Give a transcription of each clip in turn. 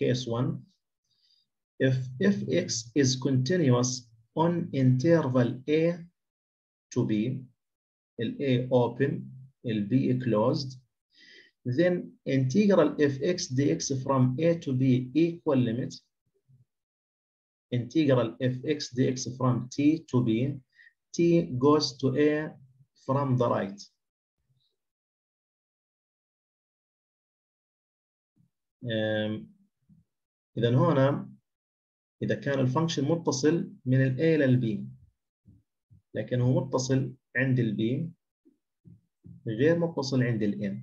case one, if fx is continuous on interval A to B, A open, B closed, then integral fx dx from A to B equal limit, integral fx dx from t to b, t goes to a from the right. Um, إذا هنا إذا كان الفانكشن متصل من ال A لل B لكنه متصل عند ال B غير متصل عند ال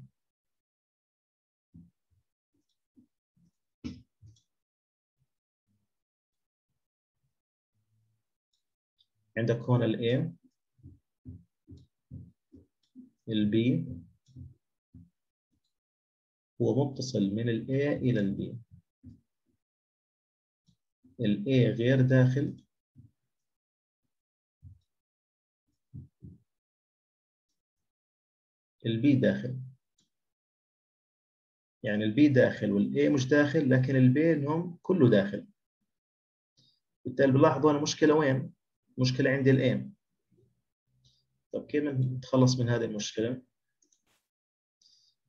عندك هون ال A B هو متصل من ال A إلى ال B. ال A غير داخل. ال B داخل. يعني ال B داخل وال A مش داخل لكن ال بينهم كله داخل. بالتالي بنلاحظ هنا مشكلة وين؟ مشكلة عند ال A. طب كيف نتخلص من هذه المشكلة؟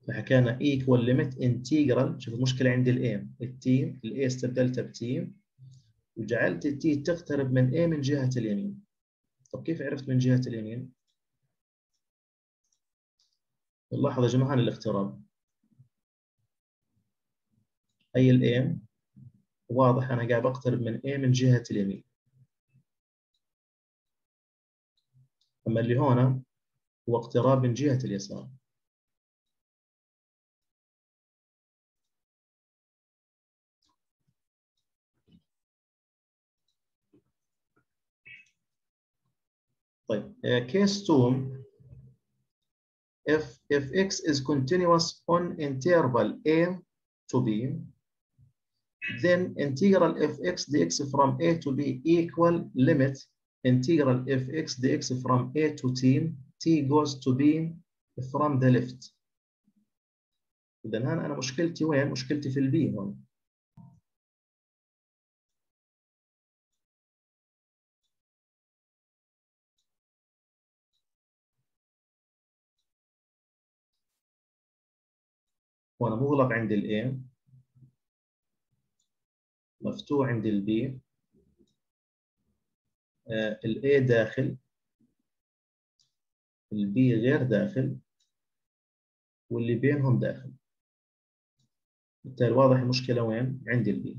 فحكينا equal limit integral شوف المشكلة عند ال A. التي ال A استبدلتها بتي وجعلت التي تقترب من A من جهة اليمين. طب كيف عرفت من جهة اليمين؟ نلاحظ يا جماعة الاقتراب. أي ال A واضح أنا قاعد أقترب من A من جهة اليمين. أما اللي هنا هو اقتراب من جهة اليسار. طيب case 2 if if x is continuous on interval a to b then integral fx dx from a to b equal limit integral fx dx from a to t t goes to b from the left اذا هنا أنا مشكلتي وين مشكلتي في البي هون هنا مغلق عند ال A مفتوح عند ال B. ال A داخل ال B غير داخل واللي بينهم داخل. بالتالي واضح المشكلة وين؟ عند ال B.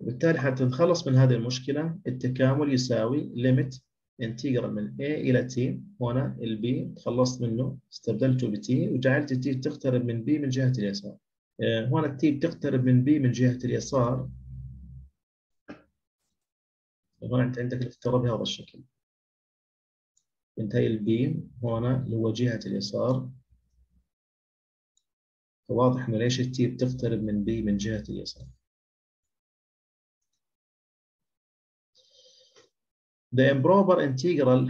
وبالتالي حتى نتخلص من هذه المشكلة التكامل يساوي limit انتجرال من A إلى T. هنا ال B تخلصت منه استبدلته ب T وجعلت T تقترب من B من جهة اليسار. هنا ال T بتقترب من B من جهة اليسار. هنا أنت عندك الاقتراب بهذا الشكل. انتهي ال B هنا اللي هو جهة اليسار. فواضح إنه ليش ال T بتقترب من B من جهة اليسار. The improper integral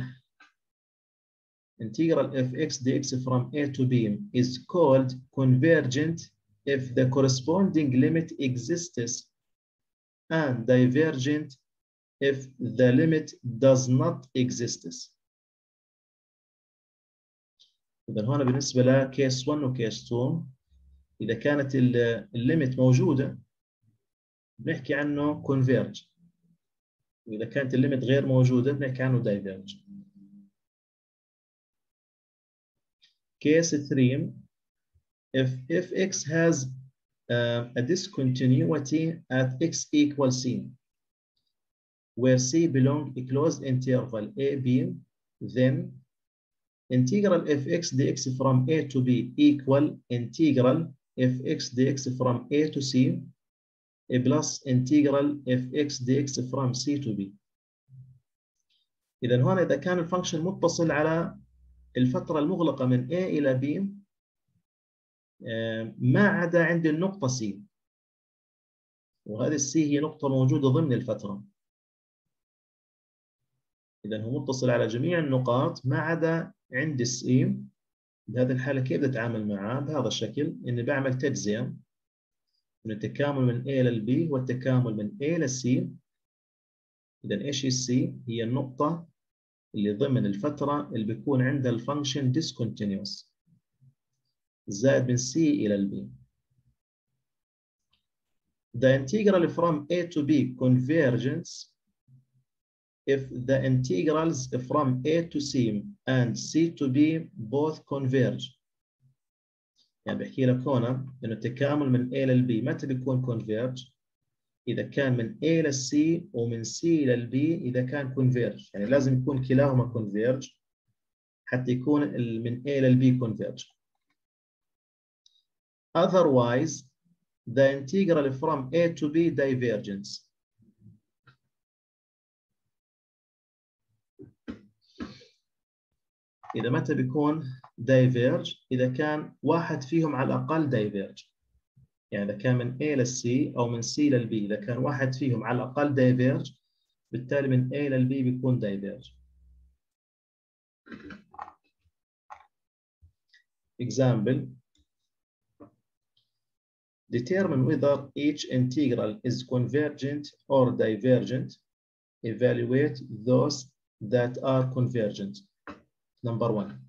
integral fx dx from a to b is called convergent if the corresponding limit exists and divergent if the limit does not exist. إذا هنا بالنسبة ل case 1 و case 2 إذا كانت الليمت موجودة بنحكي عنه converge وإذا كانت الليمت غير موجودة بنحكي عنه diverge. Case 3 if if x has uh, a discontinuity at x equals c where c belong a closed interval a b then integral fx dx from a to b equal integral fx dx from a to c a plus integral fx dx from c to b. إذا هنا إذا كان ال function متصل على الفترة المغلقة من a إلى b ما عدا عند النقطة c وهذه السي هي نقطة موجودة ضمن الفترة. إذا هو متصل على جميع النقاط ما عدا عند السي بهذه الحالة كيف بتعامل معاه؟ بهذا الشكل إني بعمل تجزئة من التكامل من A لل B والتكامل من A لل C إذا إيش هي C؟ هي النقطة اللي ضمن الفترة اللي بيكون عندها الفانكشن discontinuous زائد من C إلى B The integral from A to B convergence if the integrals from A to C and C to B both converge يعني بحكي لك هنا إنه التكامل من A لل B متى بيكون converge؟ إذا كان من A لل C ومن C لل B إذا كان converge. يعني لازم يكون كلاهما converge حتى يكون من A لل B converge. Otherwise the integral from A to B divergence. إذا متى بيكون diverge إذا كان واحد فيهم على الأقل diverge يعني إذا كان من A لل C أو من C لل B إذا كان واحد فيهم على الأقل diverge بالتالي من A لل B بيكون diverge example determine whether each integral is convergent or divergent evaluate those that are convergent number one.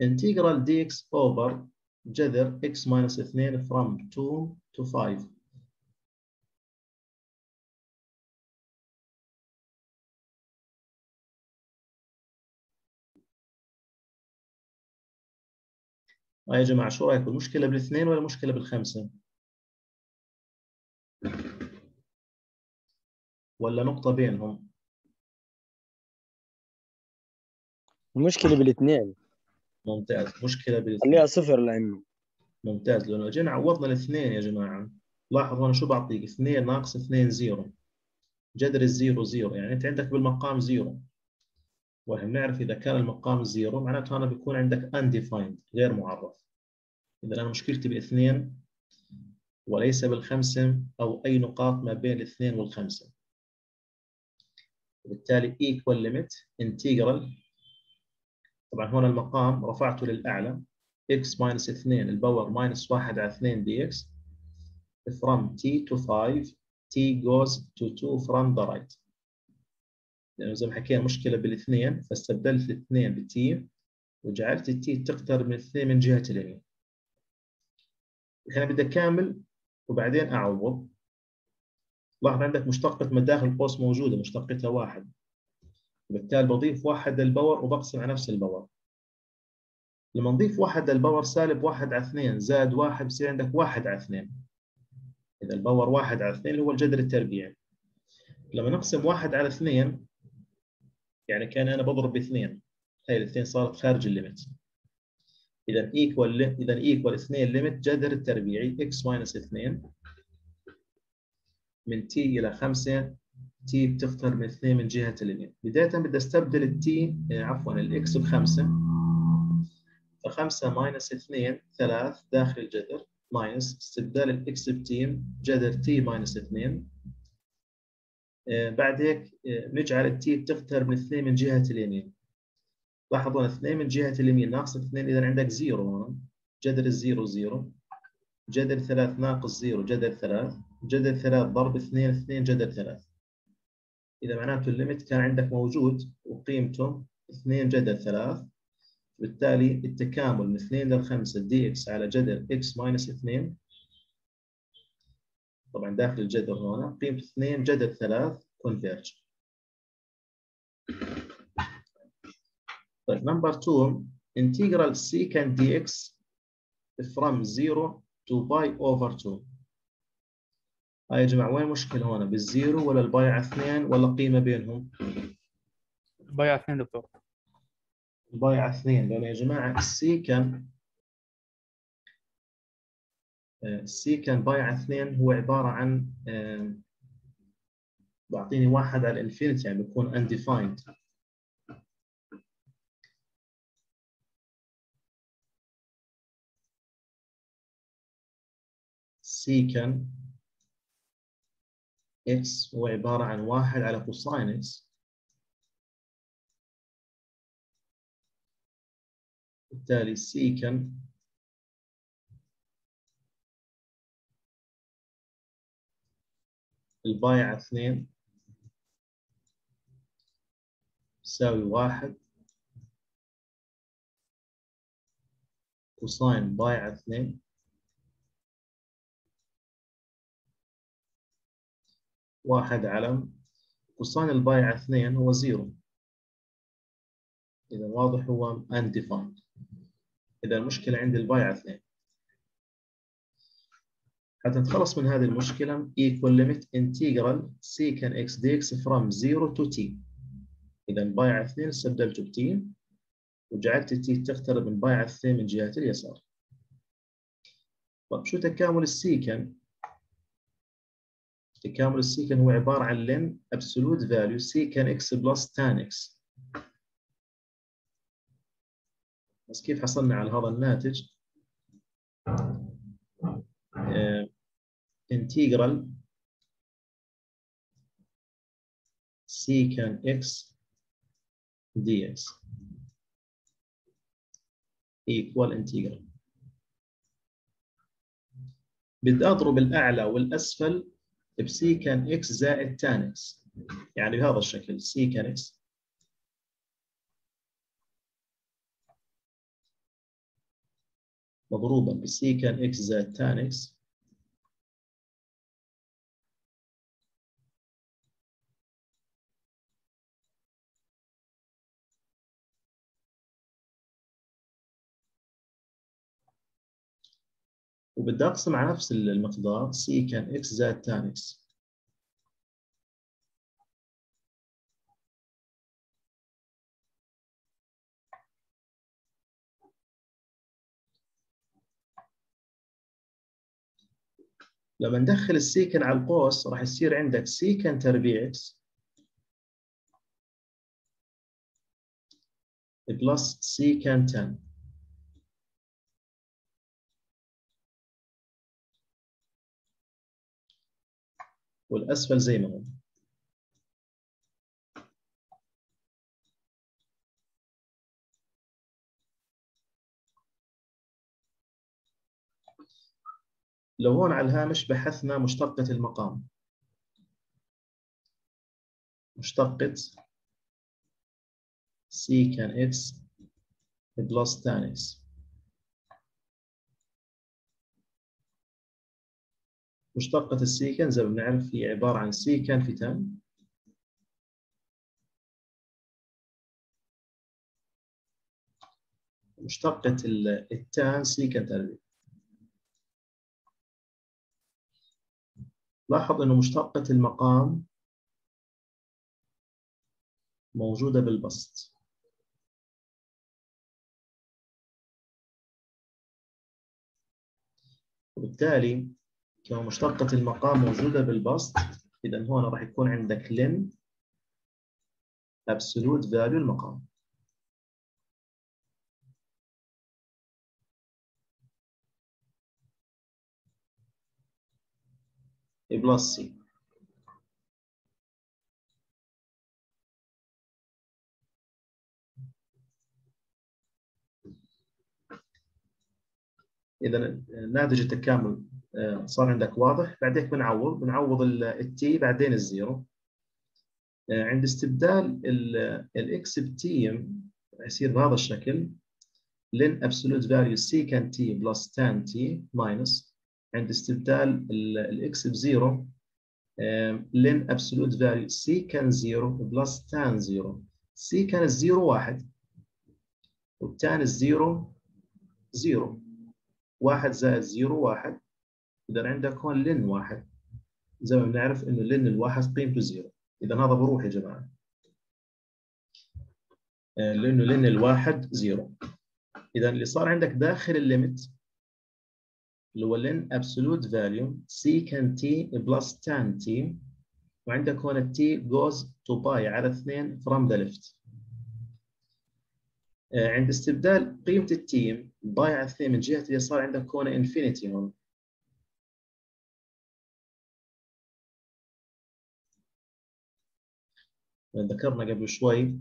Integral dx over جذر x minus 2 from 2 to 5. يا جماعة شو رأيكم مشكلة بالاثنين ولا مشكلة بالخمسة؟ ولا نقطة بينهم؟ المشكلة بالاثنين. ممتاز. مشكلة بالاثنين. خليها صفر لأنه. ممتاز. لأنه جينا عوضنا الاثنين يا جماعة. لاحظوا أنا شو بعطيك؟ اثنين ناقص اثنين zero. جذر ال zero zero. يعني أنت عندك بالمقام zero. وهم نعرف إذا كان المقام zero معناته أنا بيكون عندك undefined غير معرف. إذا أنا مشكلتي باثنين وليس بالخمسة أو أي نقاط ما بين الاثنين والخمسة. وبالتالي equal limit integral طبعا هنا المقام رفعته للأعلى x minus 2 الباور minus 1 على 2 dx from t to 5 t goes to 2 from the right. لأنه زي ما حكينا مشكلة بالاثنين فاستبدلت الاثنين بتي وجعلت التي تقترب من الاثنين من جهة اليمين الحين بدي أكمل وبعدين أعوض. لاحظ عندك مشتقة مداخل القوس موجودة مشتقتها واحد. وبالتالي بضيف واحد لل power وبقسم على نفس ال power. لما نضيف واحد للباور سالب واحد على اثنين زائد واحد بصير عندك واحد على اثنين. إذا ال power واحد على اثنين اللي هو الجذر التربيعي. لما نقسم واحد على اثنين يعني كان أنا بضرب باثنين. هاي الاثنين صارت خارج ال limit. إذا equal إذا equal اثنين limit جذر التربيعي x minus اثنين من t إلى خمسة t بتختار من اثنين من جهة اليمين بداية بدي أستبدل ال t آه، عفوا ال x بخمسة. فخمسة minus اثنين ثلاث داخل الجذر minus استبدال ال x ب t جذر t minus اثنين. آه، بعد هيك آه، نجعل ال t بتختار من اثنين من جهة اليمين لاحظوا اثنين من جهة اليمين ناقص اثنين إذا عندك zero هنا جذر ال zero zero. جذر ثلاث ناقص zero جذر ثلاث. جذر ثلاث ضرب اثنين اثنين جذر ثلاث. إذا معناته ال limit كان عندك موجود وقيمته 2 جذر 3 بالتالي التكامل من 2 لل 5 dx على جذر x minus 2 طبعا داخل الجذر هنا قيمته 2 جذر 3 converge طيب number 2 integral secant dx from 0 to pi over 2 هاي يا جماعة وين المشكلة هون بال zero ولا ال pi ع اثنين ولا قيمة بينهم؟ البايع اثنين دكتور. البايع اثنين. لأنه يا جماعة ال secant ال secant pi ع اثنين هو عبارة عن بعطيني واحد على ال infinity يعني بيكون undefined. secant x هو عبارة عن واحد على cosine x. بالتالي secant ال pi على اثنين. يساوي واحد. cosine pi على اثنين. واحد على cosine ال pi على اثنين هو zero إذا واضح هو undefined إذا المشكلة عندي ال pi على اثنين حتى نتخلص من هذه المشكلة equal limit integral secant x dx from 0 to t إذا باي على 2 استبدلته ب t وجعلت t تقترب من باي على 2 من جهة اليسار. طيب شو تكامل السيكن؟ تكامل السيكن هو عبارة عن ln absolute value secant x plus tan x. بس كيف حصلنا على هذا الناتج؟ integral secant x dx equal integral بدي أضرب الأعلى والأسفل ب secant x زائد tan x يعني بهذا الشكل secant x مضروبا ب secant x زائد tan x وبدي أقسم على نفس المقدار secant x زائد tan x لما ندخل ال secant على القوس راح يصير عندك secant تربيع x plus secant tan والأسفل زي ما هو. لو هون على الهامش بحثنا مشتقة المقام. مشتقة secant x plus tan x مشتقة ال secant؟ زي ما بنعرف هي عبارة عن secant في tan مشتقة التان؟ سيكن تربيع. لاحظ إنه مشتقة المقام موجودة بالبسط. وبالتالي كما مشتقة المقام موجودة بالبسط. إذا هون راح يكون عندك لن absolute value المقام. بلس سي إذا ناتج التكامل. صار عندك واضح. بعدين بنعوض بنعوض التي بعدين الزيرو عند استبدال ال x ب t يصير بهذا الشكل. ln absolute value secant t plus tan t minus. عند استبدال ال x ب zero ln absolute value secant 0 plus tan 0 secant ال zero واحد وال tan ال zero zero واحد زائد zero واحد. إذا عندك هون ln واحد زي ما بنعرف إنه ln الواحد قيمته zero. إذا هذا بروح يا جماعة. لأنه ln الواحد zero. إذا اللي صار عندك داخل ال limit اللي هو ln absolute value secant t plus tan t وعندك هون ال t goes to pi على 2 from the left. عند استبدال قيمة ال t pi على 2 من جهة اليسار عندك هون infinity هون. ذكرنا قبل شوي.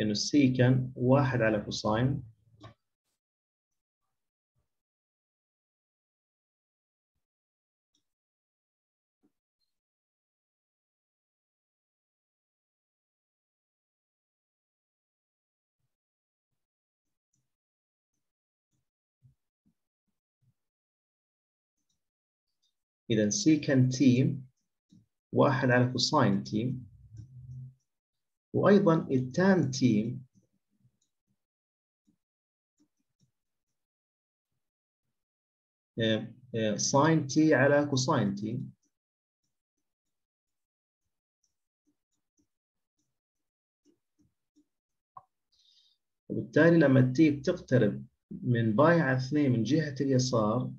إنه السيكن واحد على كوساين إذا secant t واحد على cosine t وأيضا ال tan t sine t على cosine t وبالتالي لما ال t بتقترب من pi على اثنين من جهة اليسار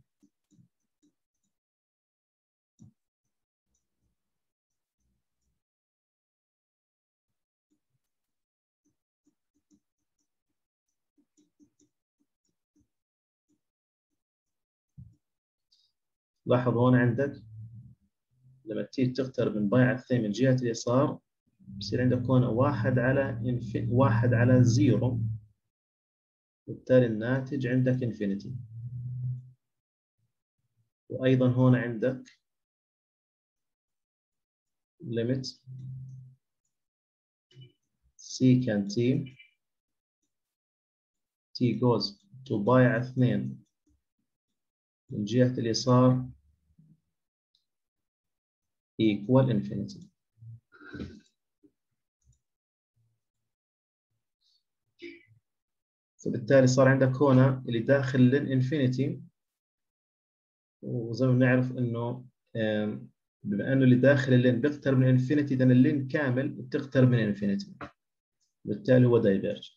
لاحظ هون عندك لما t تيجي تقترب من pi على اثنين من جهة اليسار بصير عندك هون واحد على inf... واحد على zero وبالتالي الناتج عندك infinity وأيضا هون عندك limit secant t. T goes to pi على اثنين من جهة اليسار. Equal infinity. فبالتالي صار عندك هنا اللي داخل لل infinity وزي ما بنعرف إنه بما إنه اللي داخل ال ln بيقترب من ال infinity اذا ال ln كامل بتقترب من ال infinity. بالتالي هو دايفيرج